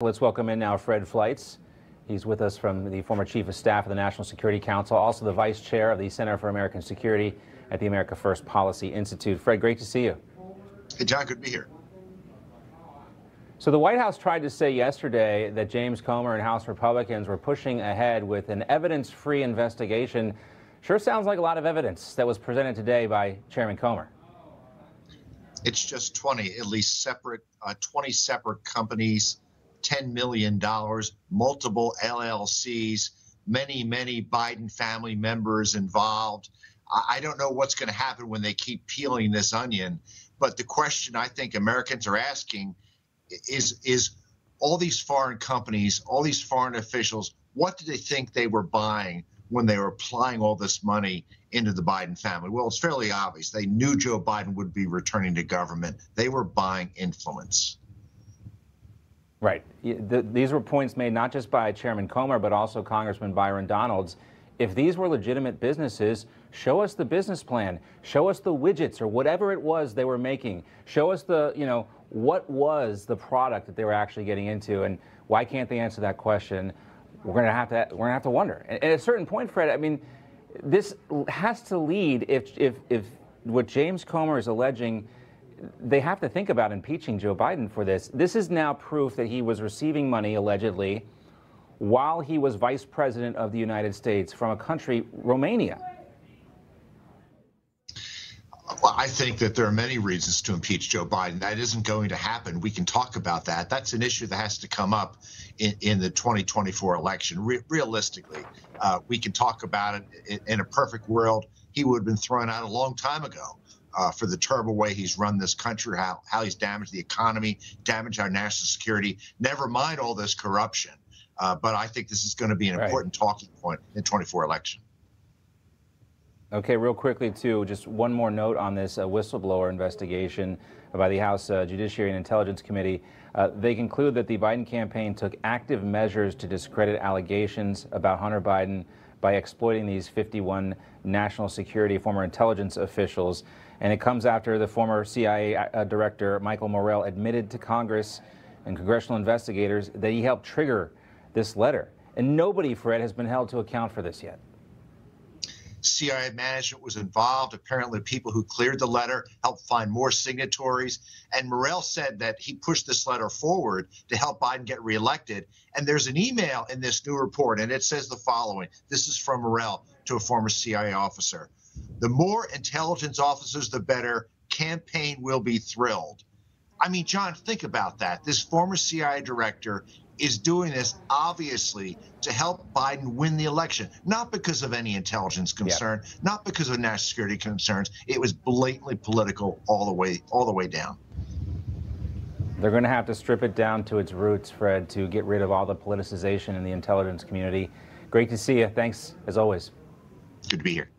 Let's welcome in now Fred Fleitz. He's with us from the former Chief of Staff of the National Security Council, also the Vice Chair of the Center for American Security at the America First Policy Institute. Fred, great to see you. Hey, John, good to be here. So the White House tried to say yesterday that James Comer and House Republicans were pushing ahead with an evidence-free investigation. Sure sounds like a lot of evidence that was presented today by Chairman Comer. It's just 20, at least separate, uh, 20 separate companies $10 million, multiple LLCs, many, many Biden family members involved. I don't know what's going to happen when they keep peeling this onion, but the question I think Americans are asking is is all these foreign companies, all these foreign officials, what do they think they were buying when they were applying all this money into the Biden family? Well, it's fairly obvious. They knew Joe Biden would be returning to government. They were buying influence. Right. The, these were points made not just by Chairman Comer, but also Congressman Byron Donalds. If these were legitimate businesses, show us the business plan, show us the widgets or whatever it was they were making, show us the, you know, what was the product that they were actually getting into, and why can't they answer that question? We're going to have to, we're to have to wonder. And at a certain point, Fred, I mean, this has to lead if, if, if what James Comer is alleging they have to think about impeaching Joe Biden for this. This is now proof that he was receiving money, allegedly, while he was vice president of the United States from a country, Romania. Well, I think that there are many reasons to impeach Joe Biden. That isn't going to happen. We can talk about that. That's an issue that has to come up in, in the 2024 election. Re realistically, uh, we can talk about it in, in a perfect world. He would have been thrown out a long time ago uh, for the terrible way he's run this country, how, how he's damaged the economy, damaged our national security, never mind all this corruption. Uh, but I think this is going to be an right. important talking point in 24 election. Okay, real quickly, too, just one more note on this uh, whistleblower investigation by the House uh, Judiciary and Intelligence Committee. Uh, they conclude that the Biden campaign took active measures to discredit allegations about Hunter Biden by exploiting these 51 national security former intelligence officials. And it comes after the former CIA uh, director, Michael Morell, admitted to Congress and congressional investigators that he helped trigger this letter. And nobody, Fred, has been held to account for this yet. CIA management was involved. Apparently, people who cleared the letter helped find more signatories. And Morell said that he pushed this letter forward to help Biden get reelected. And there's an email in this new report, and it says the following this is from Morell to a former CIA officer. The more intelligence officers, the better. Campaign will be thrilled. I mean, John, think about that. This former CIA director is doing this obviously to help Biden win the election, not because of any intelligence concern, yeah. not because of national security concerns. It was blatantly political all the way all the way down. They're going to have to strip it down to its roots, Fred, to get rid of all the politicization in the intelligence community. Great to see you. Thanks, as always. Good to be here.